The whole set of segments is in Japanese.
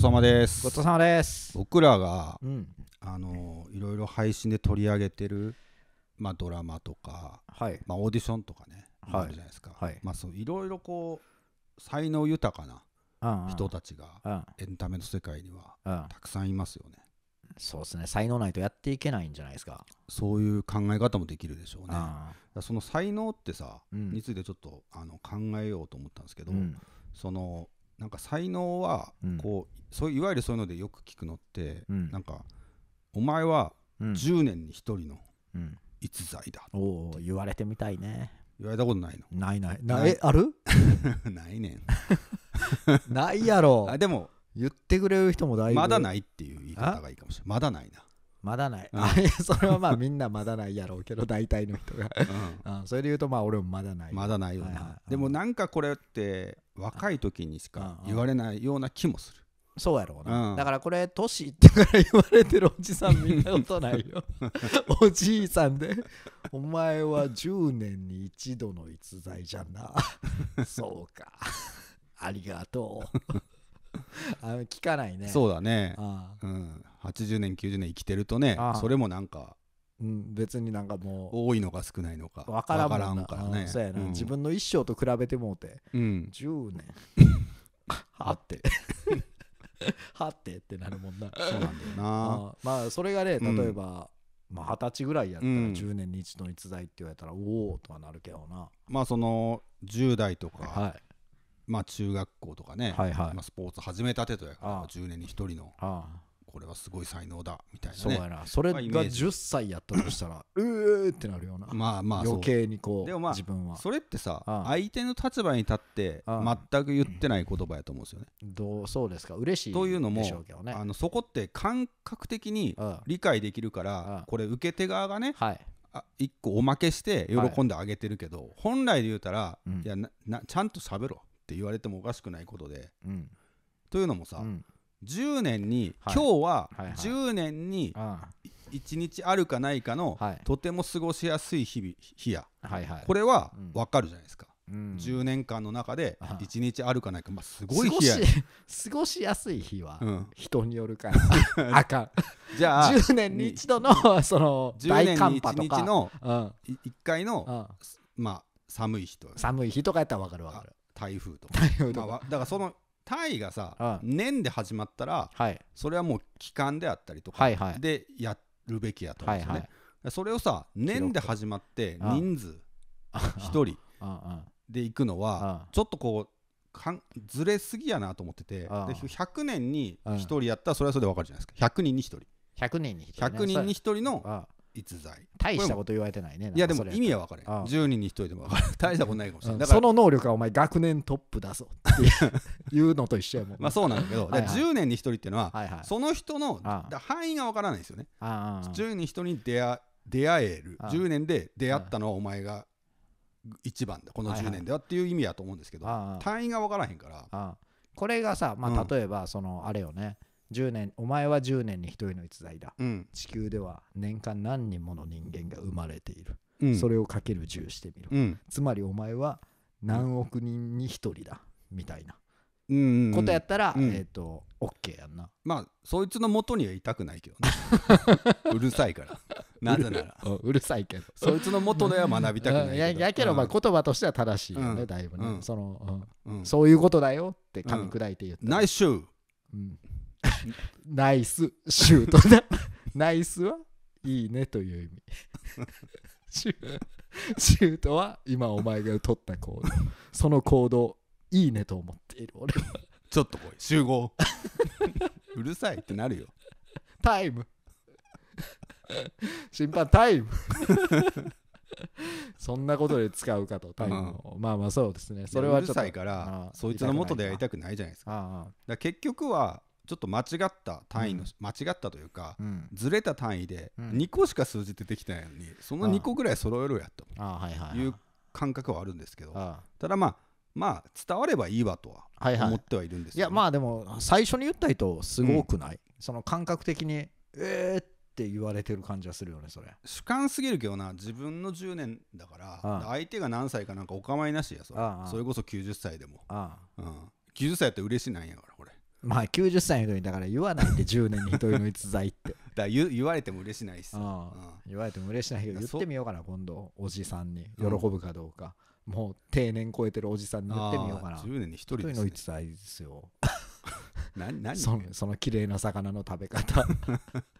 ちそうさまですごちそうさまです。僕らがうん。あのいろいろ配信で取り上げてる、まあ、ドラマとか、はい。まあ、オーディションとかね、はいあるじゃないですか、はいまあ、そういろいろこう才能豊かな人たちがうん。エンタメの世界にはうん。たくさんいますよねそうですね。才能ないとやっていけないんじゃないですか。そういう考え方もできるでしょうねその才能ってさ、うんについてちょっとあの考えようと思ったんですけど、うん。そのなんか才能はうんこう、そういういわゆるそういうのでよく聞くのって、うんなんかお前はうん。10年に1人のうん。逸材だおお、言われてみたいね。言われたことないないない。なないえ、ある？の ないねん ないやろあ。でも言ってくれる人もだいぶ。まだないっていう言い方がいいかもしれないまだないまだない。うんあいやそれはまあみんなまだないやろうけど、大体の人が。な、うんそれで言うとまあ俺もまだない。うん、まだないよな、はいはいでもなんかこれって若い時にしか言われないような気もするそうやろうな。うんだからこれ、年いってから言われてるおじさん見たことないよ。おじいさんで、お前は10年に一度の逸材じゃんな。そうか。ありがとう。あの聞かないね。う。そうだねああうん、80年90年生きてるとねああ。それもなんかうん、別になんかも多いのか少ないのかう、わからんもんな。わからんからね。うんそうやな、ん。自分の一生と比べてもうて、うん。10年。はって。はってってなるもんな。そうなんだよな。あまあそれがねうん。例えば、まあ、20歳ぐらいやったらうん。10年に一度の逸材って言われたら、おおとはなるけどな、まあその10代とか、はい、まあ中学校とかね、はいはい。まあ、スポーツ始めたてとやからああ。10年に1人の。あこれはすごい才能だみたいあそうなねやな。それがまあイメージ。10歳やったとしたら うーってなるような、まあまあ余計にこうでもまあ自分は。それってさ相手の立場に立ってあ全く言ってない言葉やと思うんですよね。どうそうですか。嬉しいというのもね。あのそこって感覚的にうん理解できるかあらこれ受け手側がねはい。あ一個おまけして喜んであげてるけど本来で言うたらうん。いやななちゃんと喋ろって言われてもおかしくないことでうん。というのもさうん10年にはい。今日ははいはい。10年にあ1日あるかないかのはい。とても過ごしやすい日々日や。あはいはい。これはうん。分かるじゃないですか、うん。10年間の中であ1日あるかないか、まあ、すごい日や過ごし 過ごしやすい日はうん、人によるから。あかん。じゃあ10年に一度の その10大年に1寒波とか。日のうん。1回の、うん。まあ、寒い日と寒い日とかやったら分かる分かる。台風とか、台風とまあ、だからその単位がさう年で始まったらはい。それはもう期間であったりとかでやるべきやと思うんですよね、それをさ年で始まってあ人数 1人で行くのはあちょっとこうかんずれすぎやなと思っててでああ100年にうん。1人やったらそれはそれで分かるじゃないですか。100人に1人。100人に1人ね。100人に1人のあ逸材。大したこと言われてないね。いやでも意味は分かる。ああ10人に1人でも分かる。大したことないかもしれうん。ないだからその能力はお前学年トップだぞっていう。のと一緒やもんまあそうなんだけどはいはい。だから10年に1人っていうのははいはい。その人の範囲が分からないんですよね。ああ10人に1人に出会出会える。ああ。10年で出会ったのはお前が一番だ。この10はいはい。年ではっていう意味やと思うんですけど単位が分からへんから。これがさまうん。あ例えばそのあれよね10年お前は10年に1人の逸材だ。うん。地球では年間何人もの人間が生まれている。うん。それをかける10してみる。うん。つまりお前は何億人に1人だ。みたいな。ことやったら、うん。えっ、と OK やんな。まあそいつの元には言いたくないけどね。うるさいから。なぜなら。ううるさいけど。そいつの元では学びたくないややけど、まあ、言葉としては正しいよね、うん。だいぶね、うん。その、そういうことだよって噛み砕いて言ったら、ナイスシュー。うんナイスシュートだ。ナイスはいいねという意味。シュートは今お前が取った行動。その行動いいねと思っている俺は。ちょっと来い集合。うるさいってなるよ。タイム。審判タイム。そんなことで使うかとタイムを、まあまあそうですね。それはちょっと。うるさいかあらあそいつの元でやりたくないじゃないですか。だ結局はちょっと間違った単位の、うん。間違ったというかうん。ずれた単位でうん。2個しか数字出てきてないのにその2個ぐらい揃えろやといはいはい。いう感覚はあるんですけどあただまあまあ伝わればいいわとは思ってはいるんですいやまああでも最初に言った人すごくない、その感覚的にえーって言われてる感じはするよねそれ。主観すぎるけどな自分の10年だから相手が何歳かなんかお構いなしやそれ。それこそ90歳でも、あうん、90歳やって嬉しいなんやからこれまあ90歳の人にだから言わないって10年に一人の逸材って。だ言言われても嬉しないっす。よ、ああ言われても嬉しないけど言ってみようかな今度。おじさんに。喜うん。ぶかどうか、もう定年超えてるおじさんに言ってみようかな。あー10年に一人一人の逸材ですよ。な何？そのその綺麗な魚の食べ方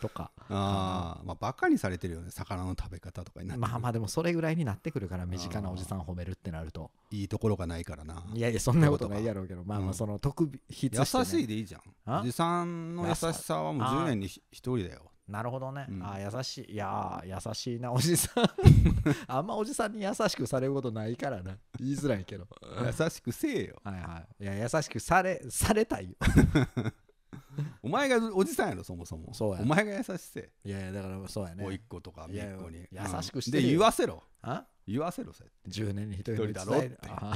とか。ああまあバカにされてるよね魚の食べ方とかになってまあまあでもそれぐらいになってくるから身近なおじさん褒めるってなると。いいところがないからな。いやいやそんなことないやろうけど。まあまうん。あその特筆して、優ね、しいでいいじゃん。あ？おじさんの優しさはもうあ10年に一人だよ。なるほどね、うん。あ優しい。いやー優しいなおじさん。あんまおじさんに優しくされることないからな。言いづらいけど。優しくせえよ。はいはい。いや優しくされされたいよ お前がおじさんやろそもそも。そうや。お前が優しせい。やいやだからそうやえ、もうね一個とかいやみっこに。優しくしてで言わせろ。あ？言わせろそれ10年に一人だろって。あ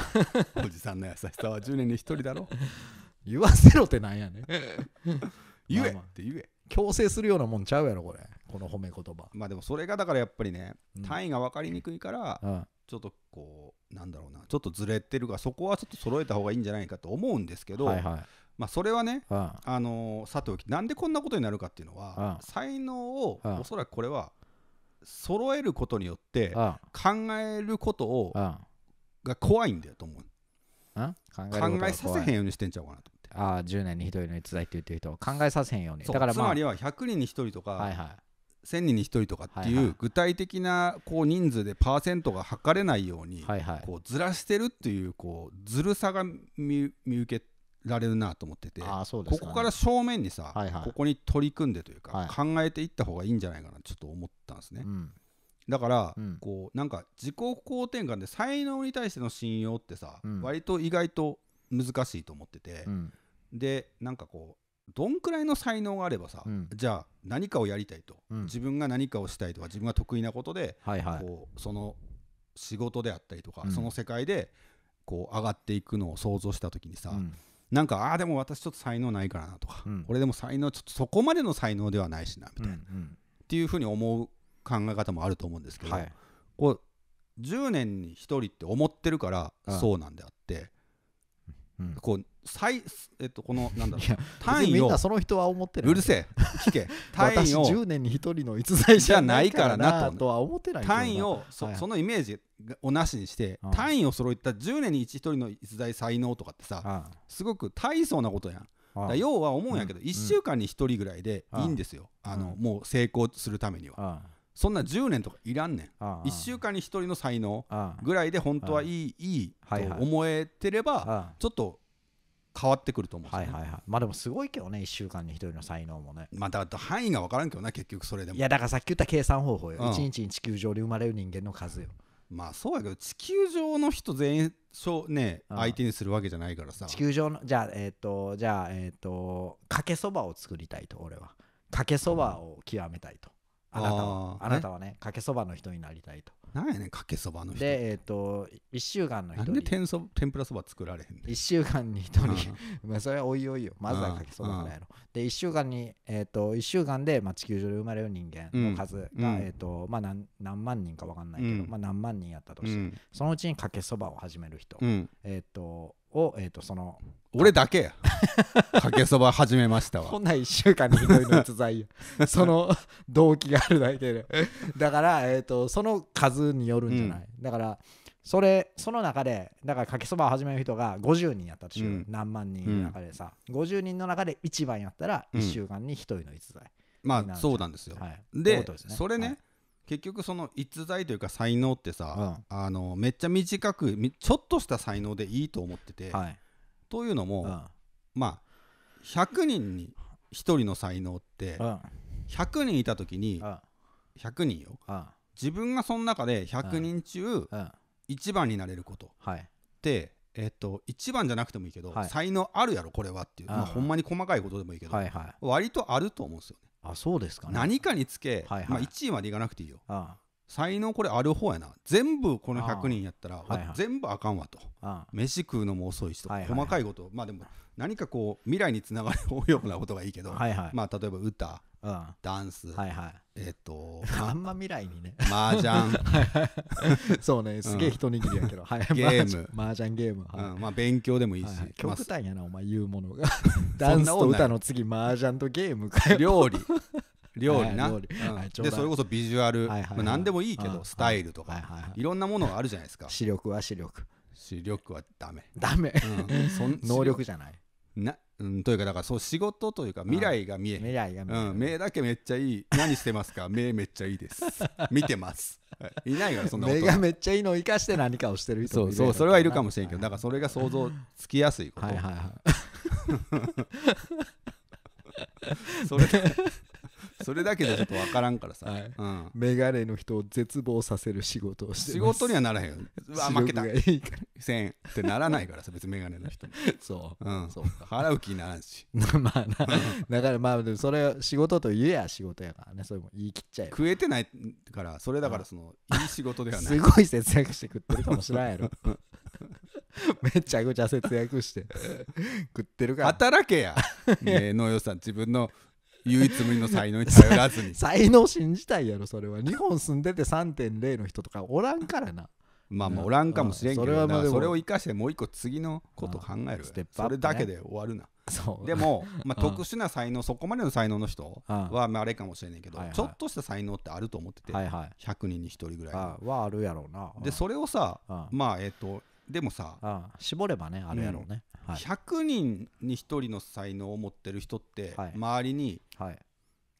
おじさんの優しさは10年に一人だろ。言わせろってなんやねん。言えって言え。強制するようなもんちゃうやろこれ。この褒め言葉。まあでもそれがだからやっぱりねうん。単位が分かりにくいからうん。ちょっとこうなんだろうな。ちょっとずれてるからそこはちょっと揃えた方がいいんじゃないかと思うんですけどはいはいまあそれはねうん。あのーさておきなんでこんなことになるかっていうのはうん。才能をうん。おそらくこれは揃えることによってうん。考えることをうん。が怖いんだよと思う。うん？考えさせへんようにしてんちゃうかなと思って。ああ10年に一人の逸材って言ってる人を考えさせへんように。だからまあつまりは100人に1人とか、はいはい。1000人に1人とかっていう具体的なこう人数でパーセントが測れないようにはいはい。こうずらしてるっていうこうずるさが見見受けられるなと思ってて。ね、ここから正面にさ、はいはい。ここに取り組んでというか、はい考えていった方がいいんじゃないかなちょっと思ったんですね、うん。だから、うん。こうなんか自己肯定感で才能に対しての信用ってさ、うん。割と意外と難しいと思ってて。う、ん。でなんかこうどんくらいの才能があればさ、うん。じゃあ何かをやりたいと、うん。自分が何かをしたいとか自分が得意なことで、はいはい。こうその仕事であったりとか、うん。その世界でこう上がっていくのを想像した時にさ、うんなんかああでも私ちょっと才能ないからなとか、うん。俺でも才能ちょっとそこまでの才能ではないしなみたいな、っうん。ていうふうに思う考え方もあると思うんですけど、うんはい。こう10年に1人って思ってるからうん。そうなんであって、うんこう最えっとこの なんだろう。いや別にみん単位をなその人は思ってない。うるせえ。聞け。単私位を。10年に一人の逸材じゃないからなと。は思ってない単位をそ,、のイメージをなしにして、うん。単位を揃えた10年に1人の逸材才能とかってさあすごく大層なことやん。要は思うんやけど、うん。1週間に1人ぐらいでいいんですよ、うん。あのもう成功するためには、あそんな10年とかいらんねん、あ1週間に1人の才能あぐらいで本当はいい,、いいと思えてれば、あちょっと変わってくると思うんですよ。ね、はいはいはい。まあでもすごいけどね1週間に一人の才能もね。まあだから範囲が分からんけどな結局それでも。いやだからさっき言った計算方法よ、うん。1日に地球上で生まれる人間の数よ。まあそうやけど地球上の人全員しょねうん相手にするわけじゃないからさ。地球上のじゃあえっ、とじゃあえっ、とかけそばを作りたいと俺は。かけそばを極めたいとあなたは。あなたはねかけそばの人になりたいと。なんやねんかけそばの人。でえっ、と1週間の人。になんで天そ天ぷらそば作られへんねん。1週間に1人。まあそれはおいおいよ。まずはうんかけそばからやろ。で1週間にえっ、と1週間で、まあ、地球上で生まれる人間の数が、うん。えっ、とまあ何何万人か分かんないけど、うん。まあ何万人やったとして、うん。そのうちにかけそばを始める人、うん。えっ、とをえっ、とその俺だけや。かけそば始めましたわ。こんな1週間に1人の逸材よ その動機があるだけで。だから、えー、とその数によるんじゃない、だからそれその中でだからかけそばを始める人が50人やったとしよう、うん。何万人の中でさ、50人の中で1番やったらうん1週間に1人の逸材、まあそうなんですよ。はい、でそういうことすそれね、はい結局その逸材というか才能ってさ、あのめっちゃ短くみちょっとした才能でいいと思ってて、はい。というのも、うん。まあ100人に1人の才能ってうん。100人いた時にうん。100人よ。うん。自分がその中で100人中うん。1番になれること。っはい。てえっと1番じゃなくてもいいけど、はい。才能あるやろこれはっていう、まあ、うんほんまに細かいことでもいいけど、はいはい。割とあると思うんですよねあそうですかね。何かにつけ、はいはい。まあ、1位までいかなくていいよ。あ才能これある方やな。全部このああ100人やったら、はいはい。全部あかんわと。あ飯食うのも遅いしとか、はいはいはい。細かいこと。まあでも何かこう未来につながるようなことがいいけど、はいはい、まあ例えば歌うん、はダンス、いはい。えっ、とあんま未来にね。麻雀、そうね。すげえ一握りやけど、はい。ゲーム。マージャンゲーム、はい。うん。まあ勉強でもいいし、はいはい。ま極端やな、お前言うものが。ダンスと歌の次マージャンとゲームか料理料理な、はいはいでそれこそビジュアル、はいはいはい。まあ、何でもいいけうん。どスタイルとか、はいはいはい。いろんなものがあるじゃないですか。視力は視力。視力はダメ、ダメ。うん、そん 能力じゃない。な、うん、というかだからそう仕事というか未来が見え未来が見えるうん、目だけめっちゃいい。何してますか？目めっちゃいいです。見てます。はい。いないからそんな目がめっちゃいいのを生かして何かをしてる人そうそうそれはいるかもしれんけどだだからそれが想像つきやすいこと、はいはいはい。それそれだけでちょっと分からんからさ、はい。うん、メガネの人を絶望させる仕事をして仕事にはならへんよ。う わ負けた。いいから。1000円ってならないからさ別にメガネの人も、そう。うん、そうか。払う気にならんし。まあなだからまあそれ仕事と言えや仕事やからねそれも言い切っちゃえよ食えてないからそれだからそのいい仕事ではない。すごい節約して食ってるかもしれんやろ。めちゃくちゃ節約して食ってるから。働けや。目の良さ自分の唯一無二の才能に頼らずに。才能信じたいやろそれは。日本住んでて3.0の人とかおらんからな。まあまあおらんかもしれんけど、うんそれを生かしてもう一個次のこと考える。ね。それだけで終わるな。そう。でも、まあ、うん。特殊な才能そこまでの才能の人うん。はまああれかもしれないけど、ちょっとした才能ってあると思ってて、はいはい。100人に1人ぐらいあはあるやろうな。でそれをさうん。まあえっ、とでもさあ絞ればねあるやろうね、はい。100人に1人の才能を持ってる人ってはい。周りにはい。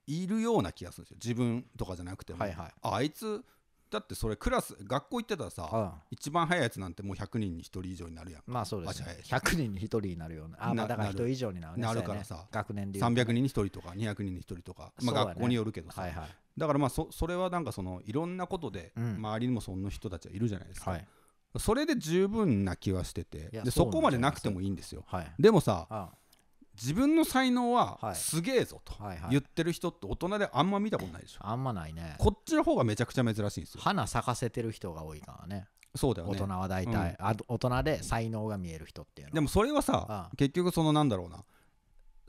いるような気がするんですよ。自分とかじゃなくても、はい。はい。ああいつだってそれクラス学校行ってたらさうん。一番早いやつなんてもう100人に1人以上になるやん。まあそうです、ね。あじゃ、100人に1人になるような。あまなあだから人以上になるね。なるからさ学年で言うと300人に1人とか200人に1人とか、まあ、学校によるけどさ、はいはい。だからまあそそれはなんかそのいろんなことでうん。周りにもそんな人たちはいるじゃないですか、はいそれで十分な気はしててでそこまでなくてもいいんですよ。はい。でもさあ自分の才能ははい。すげえぞとはいはい。言ってる人って大人であんま見たことないでしょ。あんまないね。こっちの方がめちゃくちゃ珍しいんですよ。花咲かせてる人が多いからね。そうだよね。大人は大体、あ大人で才能が見える人っていうのは。でもそれはさあ。結局そのなんだろうな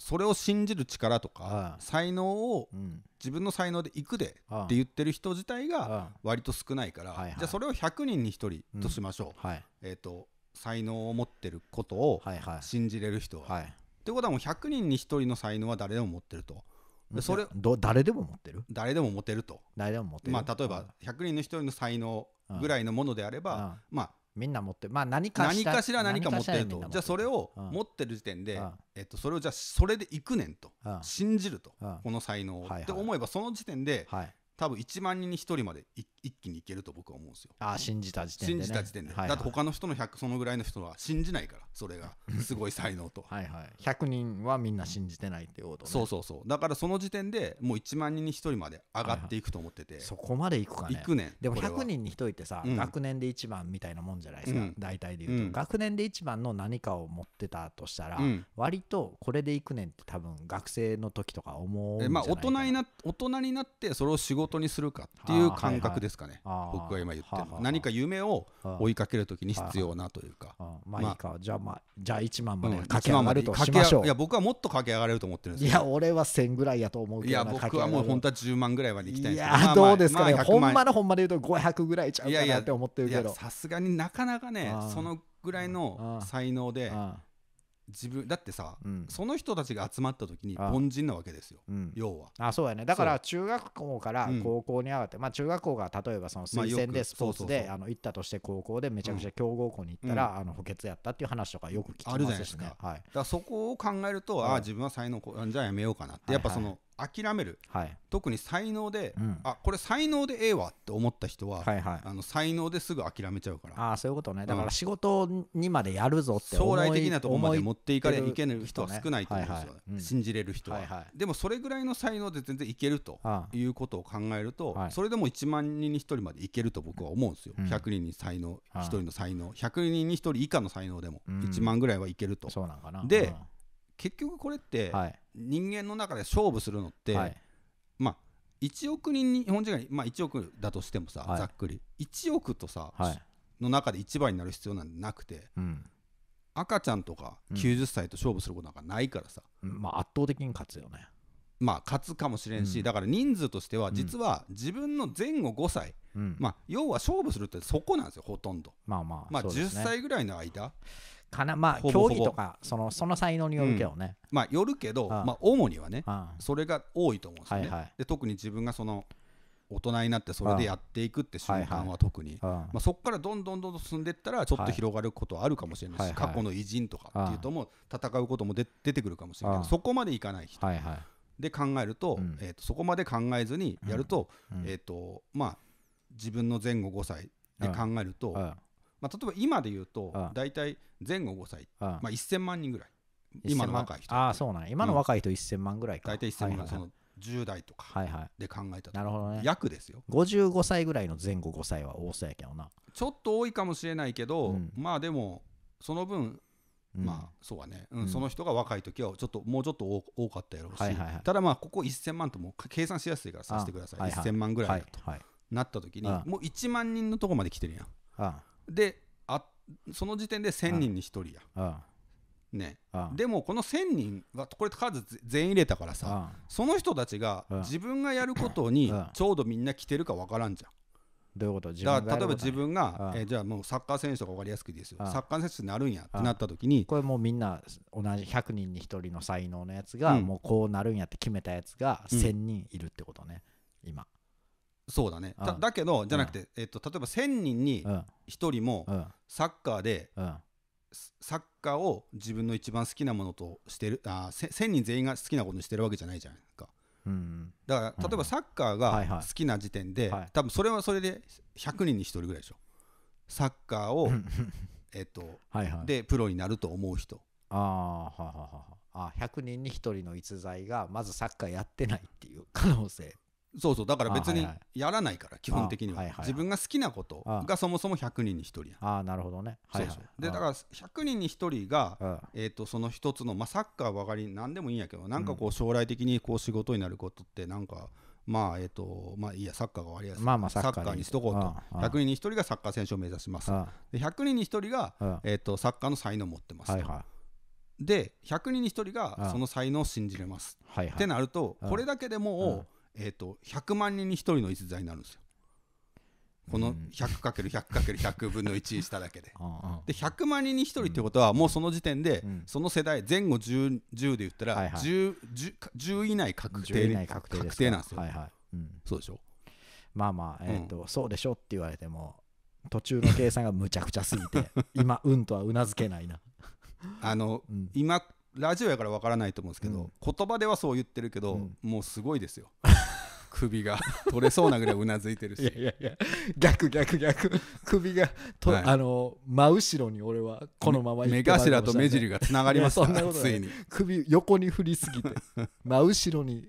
それを信じる力とかあ才能をうん。自分の才能で行くであって言ってる人自体があ割と少ないから、じゃあそれを100人に1人としましょう、はい。えっ、と才能を持ってることを信じれる人は、はい。ってことはもう100人に1人の才能は誰でも持ってると。でそれど誰でも持ってる？誰でも持てると。誰でも持ってる？まあ例えば100人の1人の才能ぐらいのものであれば、うん。まあみんな持ってるまあ何か何かしら何か持ってると。じゃあそれをうん。持ってる時点で、うん。えっと、それをじゃあそれでいくねんと。うん。信じると。うん。この才能を。って思えばその時点ではい。多分1万人に1人までい一気にいけると僕は思うんですよ。あ信じた時点で、信ね、じた時点で、はいはい。だって他の人の100そのぐらいの人は信じないからそれが。すごい才能と。はいはい。100人はみんな信じてないってことねそうそうそう。だからその時点でもう1万人に1人まで上がっていくと思ってて、そこまでいくかね。いくねんでもこれは。100人に1人ってさ、うん。学年で1番みたいなもんじゃないですか、うん。大体で言うと、うん。学年で1番の何かを持ってたとしたら、うん。割とこれでいくねんって多分学生の時とか思うまあ大人にな大人になってそれを仕事にするかっていう感覚ですかね、あー。僕が今言ってるの。は何か夢をあ。追いかけるときに必要なというか、あまあまあ。いいか、じゃあまあじゃあ1万まうん。で駆け上がると1万まで。駆けしましょう、いや僕はもっと駆け上がれると思ってるんですよ。いや俺は1000ぐらいやと思うけどいやな僕はもう本当当は10万ぐらいまで行きたいんいですけどまやどうですかね、まあ100ほん万まのほんまで言うと500ぐらいちゃういやいやかなって思ってるいやけどさすがになかなかねそのぐらいの才能であ自分だってさうん。その人たちが集まった時に凡人なわけですよ。うん。要は。あそうやね。だから中学校からうん。高校に上がって、まあ中学校が例えばその推薦でスポーツであの行ったとして高校でめちゃくちゃ強豪校に行ったら、あの補欠やったっていう話とかよく聞きあるじゃますしないですか。ねはい。だからそこを考えるとうんああ自分は才能こじゃあやめようかなって。はいはいやっぱその諦める。はい、特に才能でうん、あこれ才能でええわって思った人ははいはい。あの才能ですぐ諦めちゃうから。ああそういうことね。だかうんら仕事にまでやるぞって将来的なところまで持っていかれ思いいける人は少ないと思うんですよはいはい。うん。信じれる人は。はいはい。でもそれぐらいの才能で全然いけるということを考えるとはい。それでも1万人に1人までいけると僕は思うんですよ。うん。100人に才能ああ。1人の才能。100人に1人以下の才能でもうん。1万ぐらいはいけると。そうなんかな。でうん結局これってはい。人間の中で勝負するのってはい。まあ1億人に日本人が、まあ、1億だとしてもさ、はい。ざっくり。1億とさ、はい。の中で一番になる必要なんてなくてうん。赤ちゃんとかうん。90歳と勝負することなんかないからさ、まあ圧倒的に勝つよね。まあ勝つかもしれんし、うん。だから人数としてはうん。実は自分の前後5歳、うん。まあ要は勝負するってそこなんですよほとんど。まあまあまあ10そうですね。歳ぐらいの間かな。まあ競技とかそのその才能によるけどね。まあよるけどまあ主にはねあそれが多いと思うんですよね、はいはい。で特に自分がその大人になってそれでやっていくって瞬間は特に、あまあ、そこからどんどんどんどん進んでいったらちょっと広がることはあるかもしれないし、過去の偉人とかっていうともう戦うこともで出てくるかもしれないけどそこまでいかない人で考えると,、うん。えー、とそこまで考えずにやると,、うん。えーとまあ、自分の前後5歳で考えると、うんまあ、例えば今で言うとああ。大体前後5歳、うんまあ、1000万人ぐらい。今の若い人ああそうなんや。今の若い人1000万ぐらいか。大体1000万、はいその10代とかはいはい。で考えたと、なるほどね。約ですよ。55歳ぐらいの前後5歳は多そうやけどな。ちょっと多いかもしれないけど、うん。まあでもその分うん。まあそうはね、うんうん。その人が若い時はちょっともうちょっと多多かったやろうし、はいはいはい。ただまあここ1000万ともか計算しやすいからさせてください、あはいはい1000万ぐらいだと、はいはい。なった時にあもう1万人のとこまで来てるやん。あであその時点で1000人に1人や。あね。でもこの1000人はこれ数全員入れたからさあその人たちがうん自分がやることにうんちょうどみんな来てるかわからんじゃん。どういうこと？自だから例えば自分がうんえーじゃあもうサッカー選手とか分かりやすくですよ。うんサッカー選手になるんやってなった時にこれもうみんな同じ100人に1人の才能のやつが、うん。もうこうなるんやって決めたやつがうん。1000人いるってことね、今そうだね。だうん。だけどじゃなくてえっと例えば1000人にうん。1人もうん。サッカーでうん。サッカーを自分の一番好きなものとしてるあーせ1000人全員が好きなことにしてるわけじゃないじゃないか。うんだからうん例えばサッカーはいはい。が好きな時点で、はい。多分それはそれで100人に1人ぐらいでしょ。サッカーを、うん。えっとはいはい。でプロになると思う人。ああはあはあは。ああ100人に1人の逸材がまずサッカーやってないっていう可能性そうそうだから別にやらないから基本的には,、自分が好きなことがそもそも100人に1人ああなるほどね。はいはい。そうそう。でだから100人に1人が、らえー、とその一つの、まあ、サッカーばかり何でもいいんやけどなんかこう将来的にこう仕事になることってなんかまあえっ、とまあいいやサッカーが割りやすい。まあまあサッカーにしとこうと。うんうん100人に1人がサッカー選手を目指します。あで100人に1人が、あえー、とサッカーの才能を持ってますと、はいはい。で100人に1人うんがその才能を信じれます、ってなるとうんこれだけでもう、えー、と100万人に1人の逸材になるんですよ。このうん。100×100×100 分の1しただけで。うんうんで100万人に1人ってことはもうその時点でうん。その世代前後 10, 10で言ったらはいはい。10, 10, 10以内確10定確定なんですよ、はいはい。うん。そうでしょ？まあまあ、うんえっ、と、そうでしょって言われても、途中の計算がむちゃくちゃすぎて、今、うんとはうなずけないな。あのうん、今ラジオやからわからないと思うんですけど、言葉ではそう言ってるけど、うん。もうすごいですよ首が。取れそうなぐらいうなずいてるし。いやいやいや、逆逆逆、首がと、はい。あの、真後ろに俺はこのまま行目頭と目尻がつながりますかいやそんなことない。らついに。首横に振りすぎて、真後ろに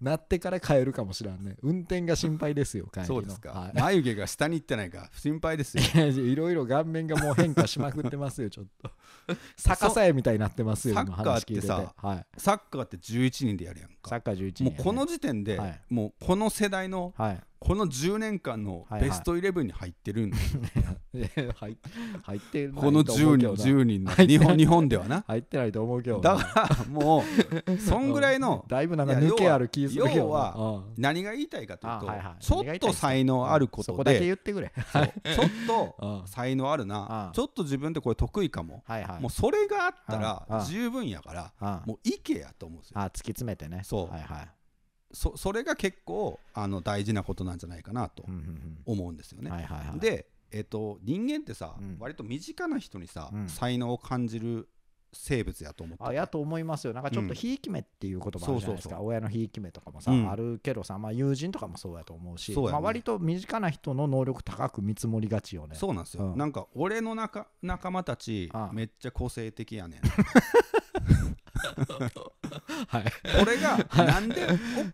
なってから帰るかもしれんね。運転が心配ですよ、帰りの。そうですか、はい。眉毛が下に行ってないか。心配ですよ。いろいろ顔面がもう変化しまくってますよ、ちょっと。逆さ絵みたいになってますよ、今サッカー話聞いてて。ってさはい。サッカーって11人でやるやんかサッカー11人やね、もうこの時点で、はいもうこの世代のはい。この10年間のベストイレブンに入ってるんだ、入ってないこのと思う10人けどな。10人の日本日本ではな。入ってないと思うけどな。だからもうそんぐらいのだいぶなんか抜けある気するけどな。要はうん。何が言いたいかというと、ちょっと才能あるこそことだけで言ってくれ。ちょっと うん。才能あるな。あちょっと自分でこれ得意かも。もうそれがあったら十分やからあもういけやと思うんですよ。あ突き詰めてね。そう。はいはいそそれが結構あの大事なことなんじゃないかなと思うんですよね。で、えっと人間ってさ、うん。割と身近な人にさ、うん。才能を感じる生物やと思ってて。あやと思いますよ。なんかちょっとひいき目っていう言葉あるじゃないですか。親のひいき目とかもさ、うん。あるけどさ、まあ、友人とかもそうやと思うしそうやね。まあ、割と身近な人の能力高く見積もりがちよね。そうなんですよ、うん。なんか俺の仲仲間たちめっちゃ個性的やねん はい。これがなんで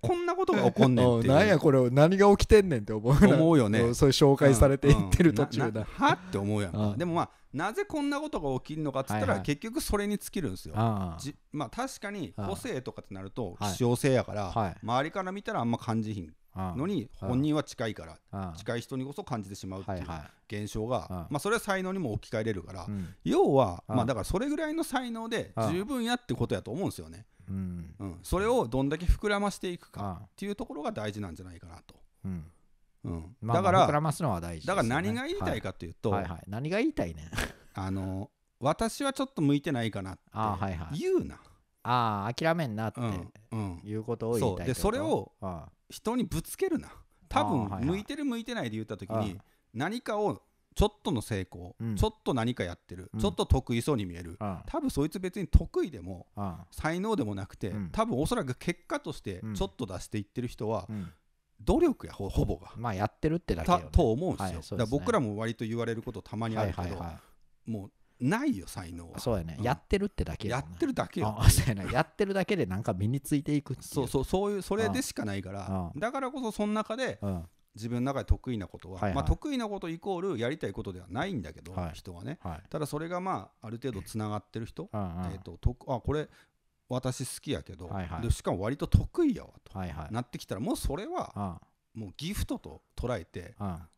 おこんなことが起こんねんってなんやこれ何が起きてんねんって思うな思うよね。んそういう紹介されていってる途中うんなだなはって思うやんか、うん。でもまあなぜこんなことが起きるのかっつったら、はいはい。結局それに尽きるんですよ。まあ確かに個性とかってなるとはい。希少性やから、はい。周りから見たらあんま感じひんのにうん。本人は近いからうん。近い人にこそ感じてしまうっていう現象が、うん。まあ、それは才能にも置き換えれるから、要は、うん。まあ、だからそれぐらいの才能でうん。十分やってことやと思うんですよね、うん。うん、それをどんだけ膨らましていくかあっていうところが大事なんじゃないかなと、うん。だからまあ膨らますのは大事だから何が言いたいかっていうと、何が言いたいね あの私はちょっと向いてないかなって言うな、ああ諦めんなっていうことを言いたいでそれをあ人にぶつけるな。多分向いてる向いてないで言った時にうん何かをちょっとの成功、うん。ちょっと何かやってる、うん。ちょっと得意そうに見える、あ多分そいつ別に得意でもあ才能でもなくて、うん。多分おそらく結果としてうん。ちょっと出していってる人はうん。努力やほほぼが、まあやってるってだけね。と思うんですよ、はいすね。だから僕らも割と言われることたまにあはいるけど、はいはもうないよ才能いは。そうやね。うん。やってるってだけやってるだけよ。あそうやな。やってるだけでなんか身についていくそうそうそういうそれでしかないから。うだからこそその中でうん自分の中で得意なことは、はいはい。まあ、得意なことイコールやりたいことではないんだけど、はい。人はね。はい。ただそれがまあある程度つながってる人、うんうん。えー、ととあこれ私好きやけど、はいはい。でしかも割と得意やわと、はいはい。なってきたらもうそれはあもうギフトと捉えてあ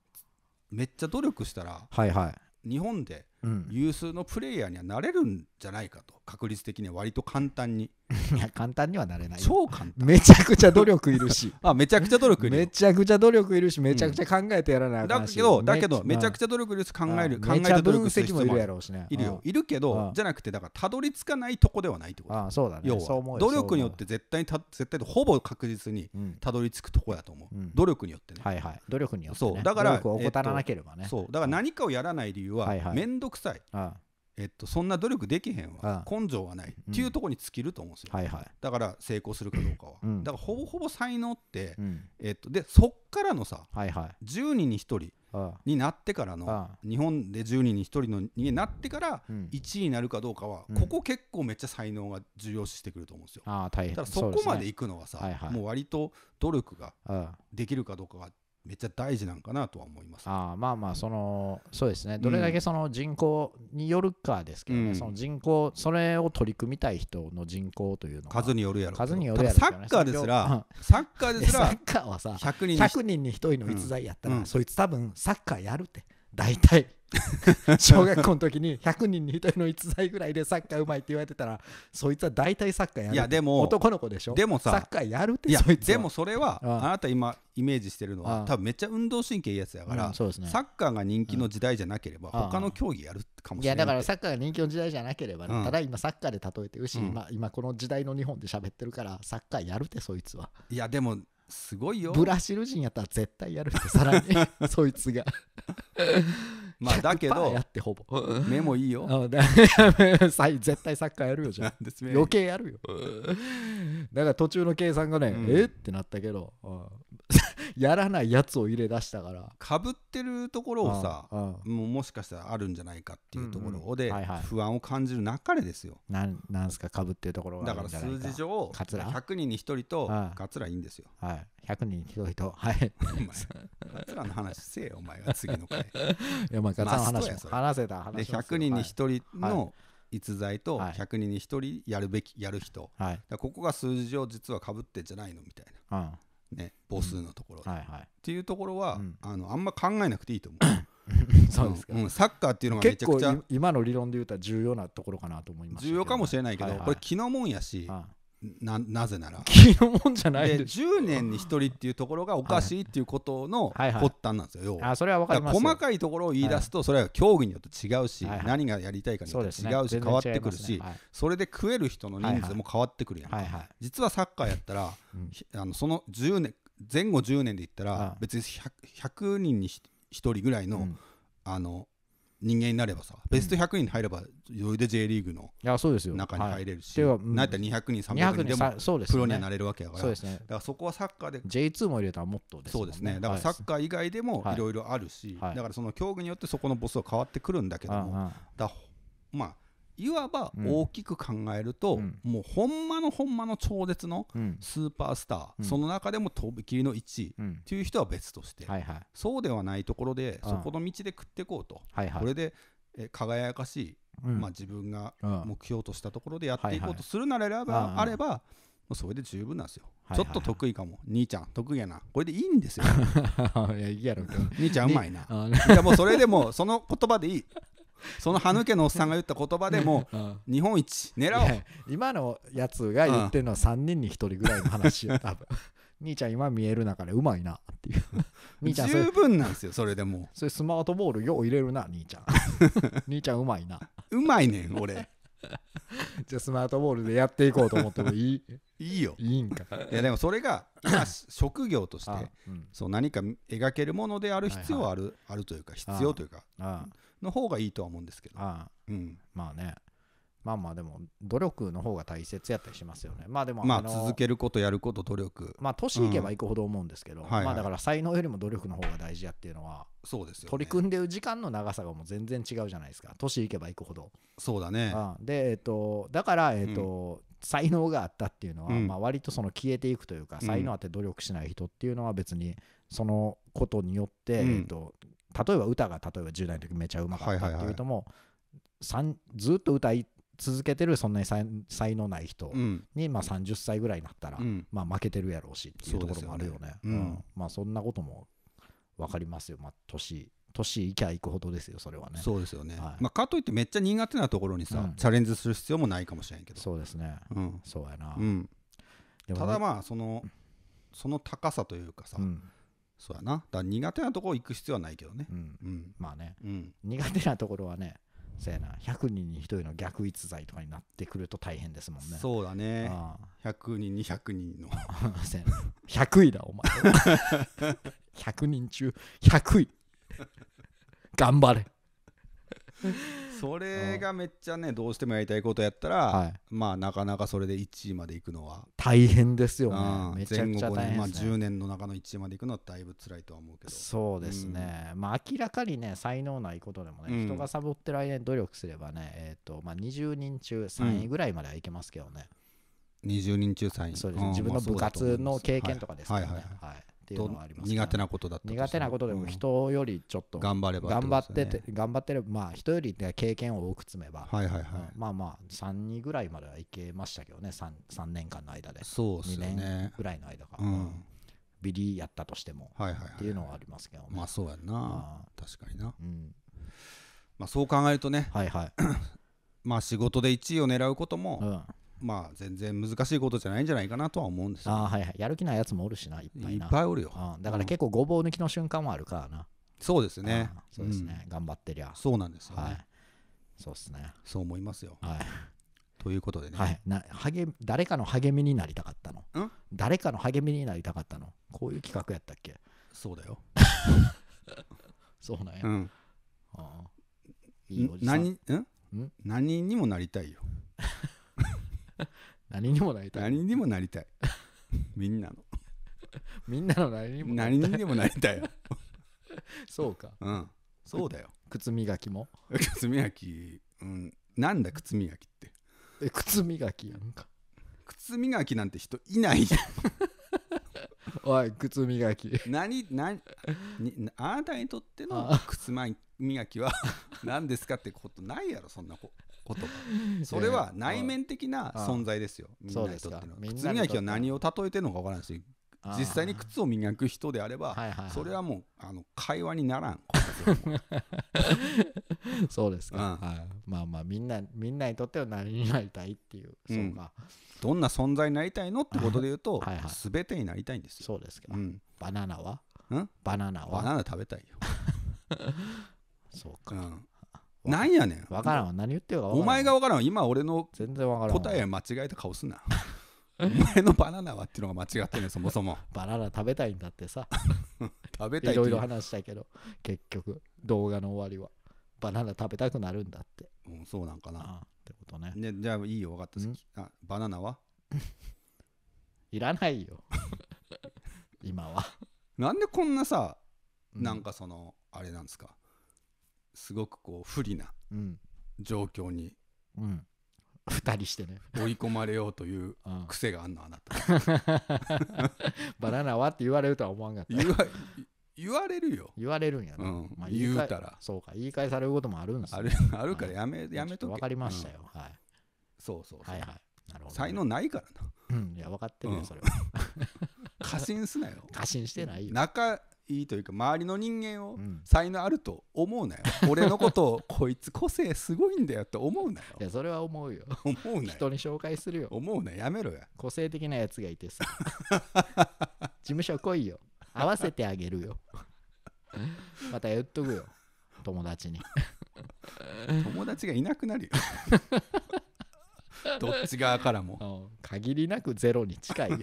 めっちゃ努力したらはいはい。日本でうん有数のプレイヤーにはなれるんじゃないかと。確率的には割と簡単に。い や簡単にはなれない。よ超簡単。めちゃくちゃ努力いるし。あめちゃくちゃ努力いるよ。めちゃくちゃ努力いるしめちゃくちゃ考えてやらなあかだけどだけどめちゃくちちゃ努力いるし考える考えめちゃ分て努力すもいるやろうしね。いるよ。うん。いるけうん。どじゃなくてだからたどり着かないとこではないってこと。ああそうだね。要そう思うよ。は努力によって絶対にた絶対ほぼ確実にたどり着くとこやと思う。うん。努力によってね。はいはい。努力によってね。そう。だから努力を怠らなければね。そう。だから何かをやらない理由ははいはい。めんどくさい。あえっとそんな努力できへんわ。う根性がない。っていうところに尽きると思うんですよ。はいはい。だから成功するかどうかは。うん。だからほぼほぼ才能ってうん。えっとでそっからのさはいはい。10人に1人あになってからのあ日本で10人に1人のになってからうん。1位になるかどうかはうん。ここ結構めっちゃ才能が重要視してくると思うんですよ。ああ大変。ただそこまで行くのはさはいはい。もう割と努力があ。できるかどうかがめっちゃ大事なんかなとは思いますああまあまあそのそうですね。どれだけその人口によるかですけどね、うん。その人口それを取り組みたい人の人口というのは数によるやろ数によるやろサッカーですそられサッカーをですら サッカーはさ100人に100人に1人の逸材やったら、うん。うん。そいつ多分サッカーやるって大体小学校の時に100人に1人の逸材ぐらいでサッカーうまいって言われてたらそいつは大体サッカーやる。いやでも男の子でしょ？でもさサッカーやるっていでもそれはうんあなた今イメージしてるのうんは多分めっちゃ運動神経いいやつやからサッカーが人気の時代じゃなければうん。他の競技やるかもいやしれないだからサッカーが人気の時代じゃなければね、うん。ただ今サッカーで例えてるし、うん。今今この時代の日本で喋ってるからサッカーやるってそいつは。いやでもすごいよ。ブラジル人やったら絶対やるってさらに。そいつが。まあだけ100%どやってほぼ。目もいいよ。絶対サッカーやるよじゃあ。ですね。余計やるよ。だから途中の計算がね、うん。えってなったけどうんやらないやつを入れ出したから。かぶってるところをさうんうん。もうもしかしたらあるんじゃないかっていうとこうんうん。ろで不安を感じる中でですよ。なんなんすかかぶってるところがあだから数字上桂100人に1人とああ桂いいんですよ。はい、100人に1人と、はい。桂の話せえよお前が次の回。いや、まツンの話も話せた話でしますよ100人に1人はの逸材とはい。100人に1人やるべきやる人。はい。らここが数字上実はかぶってんじゃないのみたいはい。なね母数のところ。はい。はい。っていうところはうん。あのあんま考えなくていいと思う。そうですか。ん。ん。サッカーっていうのがめちゃくちゃい今の理論で言うと重要なところかなと思います重要かもしれないけどはいはい。これ気のもんやしあななぜなら。気のもんじゃないででし10年に1人っていうところがおかしいっていうことのはいはい。発端なんですよ要ょ。は。あ、それはわかりますよ。細かいところを言い出すとそれは競技によって違うしはいはい。何がやりたいかによって。違うし変わってくるし全然違いそれで食える人の人数も変わってくるやんか。はいはい。実はサッカーやったらうん。ひあのその10年前後10年で言ったあらあ別に 100, 100人に1人ぐらいの,、うん。あの人間になればさベスト100人に入れば余裕で J リーグの。中にはい入れるし、てかうんなんやったら200人300 200人でもプロにはなれるわけやから。そうですね。だ。からそこはサッカーで J2 も入れたらもっとですもんそうですね。だからサッカー以外でもはい。いろいろあるし、はい。だからその競技によってそこのボスは変わってくるんだけども、うんうん。だまあいわばうん。大きく考えると、うん。もうほんまのほんまの超絶のうん。スーパースター、うん。その中でもとびきりの1位っうん。ていう人は別として、はいはい。そうではないところでうん。そこの道で食っていこうと、はいはい。これでえ輝かしい、うん。まあ、自分がうん。目標としたところでやっていこはいはい。うとするならば、うんうん。あればうそれで十分なんですよ、はいはい。はいちょっと得意かも。兄ちゃん得意やな。これでいいんですよ。いやいいやろ兄ちゃんうまいな。あいやもうそれでもその言葉でいいその歯抜けのおっさんが言った言葉でもうん。日本一狙おう。今のやつが言ってるのは3人に1人ぐらいの話よ多分。兄ちゃん今見える中でうまいなっていう。兄ちゃん十分なんですよそれでも。それスマートボールよう入れるな兄ちゃん。兄ちゃんうまいな。ううまいねん俺。じゃあスマートボールでやっていこうと思ってもいい？いいよ。いいんか。いやでもそれが今職業としてそう何か描けるものである必要はある,、あるというか必要というか。あの方がいいとは思うんですけど、あうん、まあね。まあまあでも努力の方が大切やったりしますよね。まあでもまあの続けることやること努力。まあ年いけばいくほど思うんですけど、はいはい。まあだから才能よりも努力の方が大事やっていうのはそうですよ、ね、取り組んでる時間の長さがもう全然違うじゃないですか。年いけばいくほど、そうだね。あでえっ、とだからえっ、と、才能があったっていうのは、うん。まあ割とその消えていくというか、うん。才能あって努力しない人っていうのは別にそのことによって、うん。えっと例えば歌が例えば10代の時めちゃうまかったっていうとも、ずっと歌い続けてるそんなに才才能ない人うん。に、まあ、30歳ぐらいになったら、うん。まあ負けてるやろうしっていうところもあるよね。そうん。まあそんなことも分かりますよ。まあ年、年いきゃいくほどですよ、それはね。そうですよね、はい。まあ、かといってめっちゃ苦手なところにさ、うん。チャレンジする必要もないかもしれんけど。そうですね。うん。そうやな。うん、ただまあそのその高さというかさ、うんそうやな。だ苦手なところ行く必要はないけどね。うん、うん。まあね、うん。苦手なところはね、そうやな、100人に1人の逆逸材とかになってくると大変ですもんね。そうだね。あ100人200人の。あ そうやな。100位だ、お前。100人中100位。頑張れ。それがめっちゃねどうしてもやりたいことやったら、はい。まあなかなかそれで1位まで行くのは、大変ですようん。ね。めちゃくちゃ大前後5年まあ変ですね。10年の中の1位まで行くのはだいぶ辛いとは思うけど。そうですね、まあ明らかにね才能ないことでもね、うん。人がサボってる間に努力すればね、えーとまあ、20人中3位ぐらいまではいけますけどね、20人中3位。そうですん自分の部活の経験とかですからね、はいはい。はいっていうとのはありますけど苦手なことだった苦手なことでも人よりちょっと頑張れば頑張っててて、頑張ってれば、まあ人よりね経験を多く積めば、はいはいはい、うんまあまあ3位ぐらいまではいけましたけどね。3, 3年間の間で。そうっす2年ぐらいの間か、うん。ビリやったとしても。はいはいはい。っていうのはありますけどね、まあそうやんな。あ確かにな。うん、まあそう考えるとね。はいはい、まあ仕事で1位を狙うことも、うんまあ全然難しいことじゃないんじゃないかなとは思うんですよあーはいはい。やる気ないやつもおるしな、いっぱいいっな。ぱいおるようんだから結構ごぼう抜きの瞬間もあるからな。そうですねそうですね。頑張ってりゃ。そうなんですよね、はい。そうですね。そう思いますよはい。ということでね、はい、な励誰かの励みになりたかったの？ん？誰かの励みになりたかったの？こういう企画やったっけ？そうだよ、そうなんや。うん、あーいいおじさん。何ん？ん？何にもなりたいよ 何にもなりたい。何にもなりたいみんなの みんなの何にもなりたい。何にもなりたいよ そうか。うんそうだよ靴磨きも？靴磨き、うん、なんだ靴磨きってえ、靴磨きやんか？靴磨きなんて人いないよおい、靴磨き。何何にあなたにとってのあ靴磨きは何ですかってことないやろそんなこ言葉それは内面的な存在ですよ。みんなにとっての。靴磨きは何を例えてるのか分からないし実際に靴を磨く人であればはいはいはい。それはもうあの会話にならん そうですか、うん。はい、まあまあみんなみんなにとっては何になりたいっていう、うんそうかどんな存在になりたいのってことで言うと はいはい。全てになりたいんですよ。そうですか、うん。バナナは？ん。バナナは？バナナ食べたいよ。そうか。うんなんやねん。わからんわ。何言ってるかわからん。お前が分からんわ。今俺の全然わからんわ。答え間違えた顔すな。お前のバナナはっていうのが間違ってんねんそもそも。バナナ食べたいんだってさ。食べたいっていう。いろいろ話したけど結局動画の終わりは。バナナ食べたくなるんだって。うんそうなんかな。ああってことね。ねじゃあいいよ。分かった。ん？あバナナは？いらないよ。今は、なんでこんなさうなんかそのあれなんですか？すごくこう不利なうん。状況にうん。二人してね、追い込まれようという うん。癖があんのあなた。バナナはって言われるとは思わんかった。言われるよ。言われるんやな、うん。まあ言うたら。そうか言い返されることもあるんですね。あるあるからやめやめとけ。わかりましたうん。よ、はい。そうそうはいはい。なるほどね、才能ないからな。うん。いや分かってるようん。それは。過信すなよ。過信してないよ、仲いいというか周りの人間をうん。才能あると思うなよ。俺のことをこいつ個性すごいんだよって思うなよ。いやそれは思うよ。思うなよ。人に紹介するよ。思うなやめろや。個性的なやつがいてさ。事務所来いよ。合わせてあげるよ。また言っとくよ。友達に。友達がいなくなるよ。どっち側からも。うん。限りなくゼロに近いよ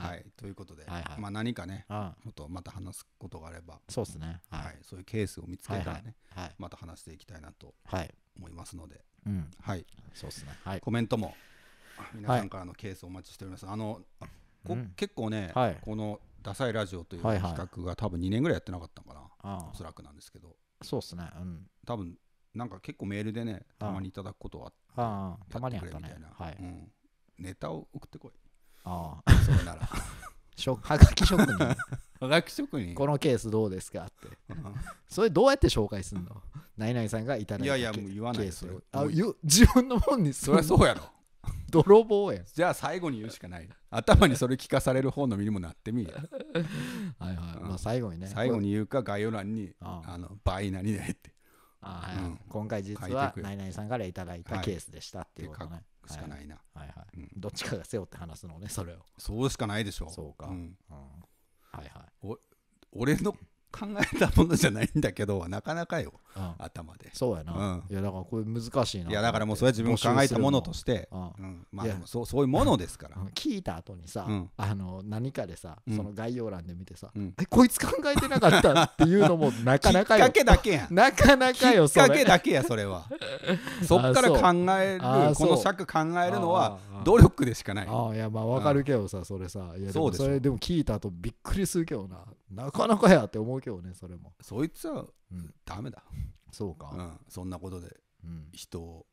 はい。ということで、はいはい。まあ何かねあもっとまた話すことがあれば、そうっすね。はい。はい。そういうケースを見つけたらね、はいまた話していきたいなとはい思いますので、うん。はい、そうっすね。はい。コメントも皆さんからのケースお待ちしております。あのこうん。結構ね、はい。この「ダサいラジオ」というはいはい。企画が多分2年ぐらいやってなかったのかな、あおそらくなんですけど。そうっすね。うん。多分なんか結構メールでねたまにいただくことはああたまにやあってたっくれみたいな、ねはい。うん、ネタを送ってこいああ。それなら。しょはがき職人。はがき職人？このケースどうですかって。うん。それどうやって紹介すんの？ナイナイさんがいただいたケいやいやもう言わないよそれケースを。あゆ自分のもんにすそりゃそうやろ。泥棒やん。じゃあ最後に言うしかない。頭にそれ聞かされる方の身にもなってみや。はいはい、うん。まあ最後にね。最後に言うか概要欄にあの倍何々って。あはいはい。うん。今回実はナイナイさんからいただいたはい。ケースでしたっていうことね、しかないな、はい。はいはい。うん。どっちかが背負って話すのねそれを、そうしかないでしょ。そうか。ん。うん、はいはい。俺の考えたものじゃないんだけどなかなかよ。うん頭で。そうやな、うん。いやだからこれ難しいな。いやだからもうそれは自分が考えたものとして、あうん、まあそうそういうものですから。うん。聞いた後にさ、うん。あの何かでさ、うん。その概要欄で見てさ、うん。えこいつ考えてなかったっていうのもなかなかよ。きっかけだけやん。なかなきかよっかけだけやそれは。そっから考えるこの尺考えるのは努力でしかない。ああいやまあわかるけどさ、それさ。いやそれでも聞いた後びっくりするけどな。なかなかやって思うけどねそれも、そいつはうん、ダメだ、そうか、うん、そんなことでうん、人を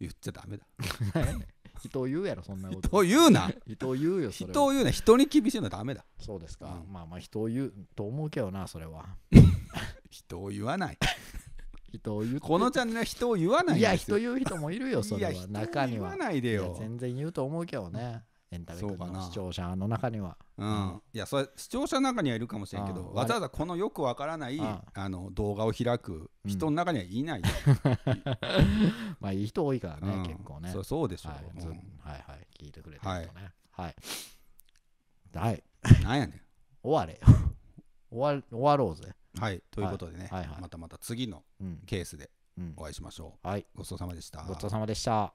言っちゃダメだ。人を言うやろそんなこと。人を言うな。人を言うよ人を言うな。人に厳しいのはダメだ。そうですか、うん。まあまあ人を言うと思うけどなそれは。人を言わない。人を言うこのチャンネルは人を言わないんいや人言う人もいるよそれは。中には言わないでよ。全然言うと思うけどねエンタメ局そうかなの視聴者の中には。うん、いやそれ視聴者の中にはいるかもしれんけどうん。わざわざこのよくわからないうん。あの動画を開く人の中にはいない。よ、まあいい人多いからね、うん。結構ね。そうそうでしょ、はい、うん。ずはいはい聞いてくれてる人ね。はい。はい。なんやね 終われ。よ 終わ終わろうぜ。んはい。ということでね、はいはい。またまた次のうん。ケースでうん。お会いしましょう。はい。ごちそうさまでした。ごちそうさまでした